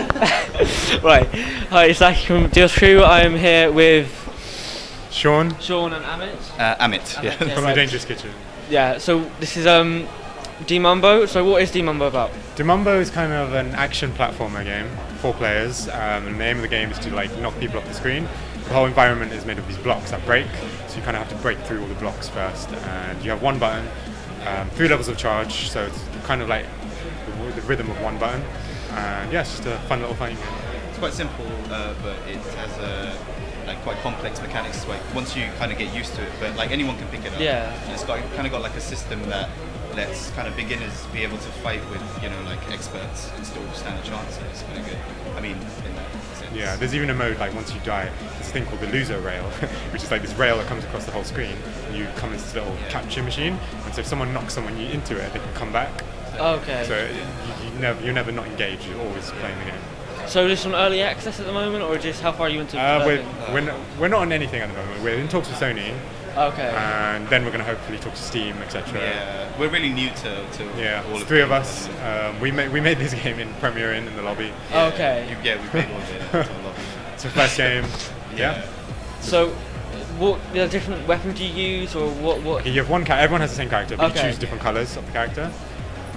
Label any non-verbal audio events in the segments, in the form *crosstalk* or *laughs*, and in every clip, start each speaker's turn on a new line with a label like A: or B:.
A: *laughs* right. Hi, it's Aki from Dios Crew. I am here with
B: Sean
A: Sean and Amit.
C: Uh, Amit, yeah.
A: Amit,
B: from the. Dangerous Kitchen.
A: Yeah. So this is um, De Mambo. So what is De Mambo about?
B: De Mambo is kind of an action platformer game, four players, um, and the aim of the game is to like knock people off the screen. The whole environment is made of these blocks that break, so you kind of have to break through all the blocks first, and you have one button, um, three levels of charge, so it's kind of like the, the rhythm of one button, and yeah, it's just a fun little fighting game.
C: It's quite simple, uh, but it has a like quite complex mechanics. Like once you kind of get used to it, but like anyone can pick it up.
A: Yeah.
C: And it's got kind of got like a system that lets kind of beginners be able to fight with you know like experts and still stand a chance. So it's kind of good. I mean, in that sense.
B: Yeah, there's even a mode like once you die, there's a thing called the loser rail, *laughs* which is like this rail that comes across the whole screen. And you come into this little
C: Yeah.
B: capture machine, and so if someone knocks someone you into it, they can come back.
A: Okay.
B: So you, you never, you're never not engaged. You're always playing the game.
A: So this on early access at the moment, or just how far are you into?
B: Uh, we're, we're, not, we're not on anything at the moment. We're in talks with Sony,
A: okay.
B: and then we're going to hopefully talk to Steam, etc.
C: Yeah, we're really new to, to
B: Yeah,
C: all
B: it's
C: of
B: three of us. Um, we made we made this *laughs* game in Premier Inn, in the lobby.
C: Yeah,
A: Okay.
C: you- yeah, we played all of it. *laughs* It's all lovely.
B: It's the first game. Yeah.
A: so what the different weapons do you use, or what? What?
B: You have one character. Everyone has the same character, but
A: Okay.
B: you choose different colors of the character.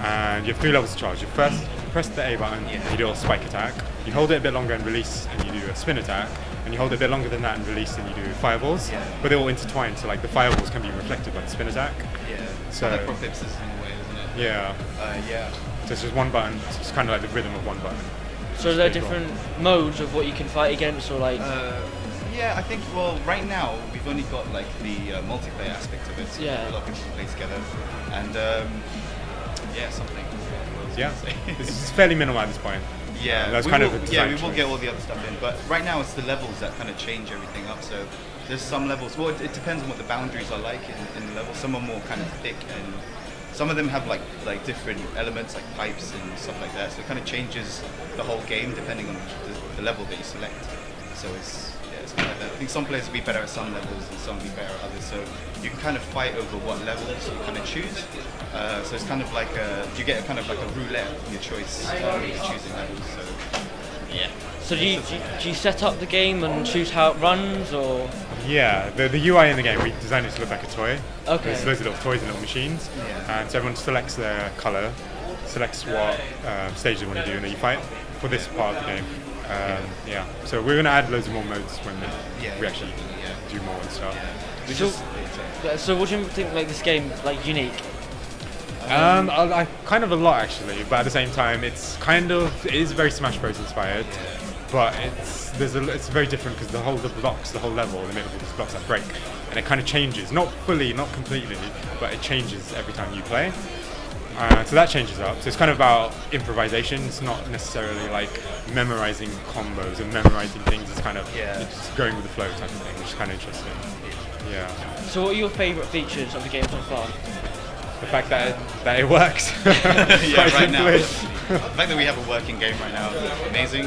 B: And you have three levels of charge. You first press the A button,
C: Yeah.
B: you do a spike attack. You hold it a bit longer and release, and you do a spin attack. And you hold it a bit longer than that and release, and you do fireballs.
C: Yeah.
B: But they all intertwine, so like the fireballs can be reflected by the spin attack.
C: Yeah.
B: So-
C: like Proclipsis in a way, isn't it?
B: Yeah.
C: Uh, yeah.
B: So it's just one button. So it's kind of like the rhythm of one button.
A: So are there
B: Pretty cool.
A: different modes of what you can fight against, or like?
C: Uh, yeah, I think. Well, right now we've only got like the uh, multiplayer aspect of it. So
A: Yeah.
C: A lot of people play together, and um, yeah, something. What was I
B: Yeah. *laughs* It's fairly minimal at this point.
C: yeah,
B: that's
C: we
B: kind
C: will,
B: of
C: yeah, we will
B: choice.
C: get all the other stuff in, but right now it's the levels that kind of change everything up. So there's some levels. Well, it, it depends on what the boundaries are like in, in the level. Some are more kind of thick and. Some of them have like like different elements like pipes and stuff like that, so it kind of changes the whole game depending on the, the level that you select. So it's yeah, it's kind of like that. I think some players will be better at some levels and some will be better at others. So you can kind of fight over what levels you kind of choose. Uh, so it's kind of like a, you get a kind of like a roulette in your choice when you're choosing levels. So yeah.
A: so do you, do you do you set up the game and choose how it runs, or?
B: Yeah, the, the UI in the game, we designed it to look like a toy.
A: Okay.
B: There's loads of little toys and little machines.
C: Yeah.
B: And so everyone selects their colour, selects what um, stage they want to do, and then you fight for this part of the game. Um, yeah. So we're going to add loads of more modes when we-
C: Yeah.
B: we actually
C: Yeah.
B: do more and stuff.
C: We
A: So-
C: just
A: So what do you think make this game like unique?
B: Um, I, I kind of a lot actually, but at the same time, it's kind of it is very Smash Bros inspired, but it's there's a it's very different because the whole the blocks, the whole level, they're made of these blocks that break, and it kind of changes, not fully, not completely, but it changes every time you play. Uh, so that changes up. So it's kind of about improvisation. It's not necessarily like memorizing combos and memorizing things. It's kind of
C: Yeah.
B: just going with the flow type of thing, which is kind of interesting. Yeah.
A: So what are your favourite features of the game so far?
B: The fact that it, that it works. *laughs*
C: yeah, *laughs* right now. the fact that we have a working game right now is amazing.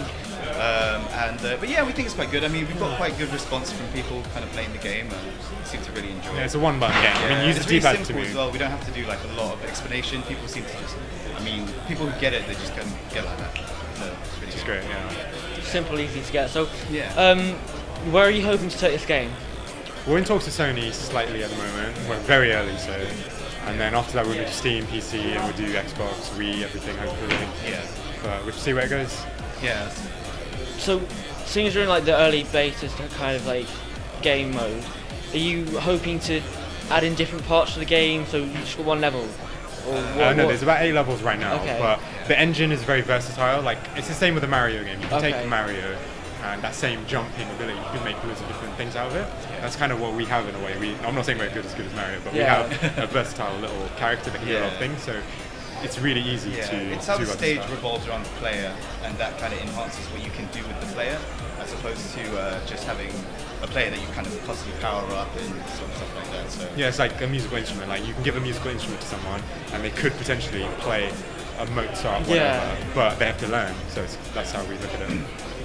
C: Um, and uh, but yeah, we think it's quite good. I mean, we've got quite good response from people kind of playing the game and seem to really enjoy
B: Yeah,
C: it.
B: it's a one button game. I mean, use
C: it's
B: the
C: really
B: D-pad to
C: simple
B: move.
C: as well. We don't have to do like a lot of explanation. People seem to just, I mean, people who get it, they just can get like that. So it's really
B: Which great, yeah.
A: Simple, easy to get. So,
C: Yeah.
A: um, where are you hoping to take this game?
B: We're in talks to Sony slightly at the moment. We're very early, so. And then after that, we'll do Steam, PC, and we'll do Xbox, Wii, everything, hopefully.
C: Yeah.
B: But we'll see where it goes.
C: Yeah.
A: So, seeing as you're in like the early beta kind of like game mode, are you hoping to add in different parts to the game so you just got one level? Or
B: Uh, no,
A: what-
B: there's about eight levels right now,
A: Okay.
B: but the engine is very versatile. Like it's the same with the Mario game. You can
A: Okay.
B: take Mario and that same jumping ability, you can make loads of different things out of it. That's kind of what we have in a way. We, I'm not saying we're good as good as Mario, but
A: Yeah.
B: we have a *laughs* versatile little character that can do a lot of things. So it's really easy
C: Yeah,
B: to
C: it's how the stage
B: stuff.
C: revolves around the player, and that kind of enhances what you can do with the player, as opposed to uh, just having a player that you kind of constantly power up and sort of stuff like that. So
B: Yeah, it's like a musical instrument. Like you can give a musical instrument to someone, and they could potentially play a Mozart, whatever.
A: Yeah.
B: But they have to learn, so it's, that's how we look at it.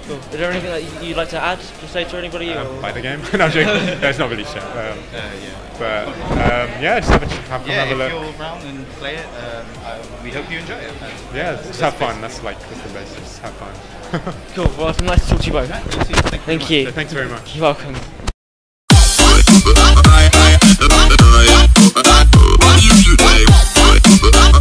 A: Cool. Is there anything that you- you'd like to add to say to anybody?
B: Um,
A: or?
B: the game? no, I'm joking. no, it's not really shit. Um,
C: Uh, yeah.
B: but um, yeah, just have a, have,
C: Yeah,
B: have a
C: if you're around and play it, um, uh, we hope you enjoy it. And
B: Yeah, just have fun. That's like that's the best. Just have fun.
A: Cool. Well, it's been nice to talk to you both.
C: You too. Thank you. very
A: Thank
C: much.
A: you.
B: So thanks very much.
A: You're welcome.
D: What you should say?